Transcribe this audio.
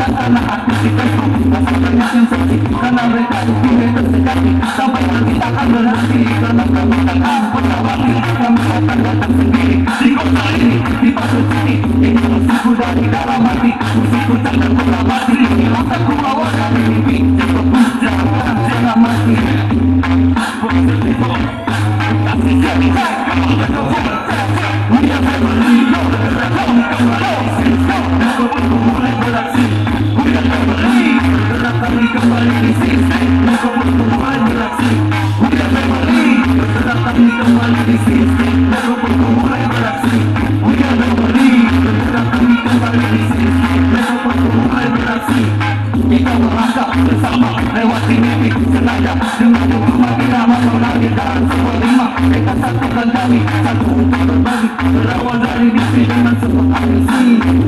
Anak aku si kita merasa bersama lewat mimpi sengaja dengan berubah kita di dalam semua lima kita satukan kami satu untuk berbagi berawal dari diri dengan sebuah ambisi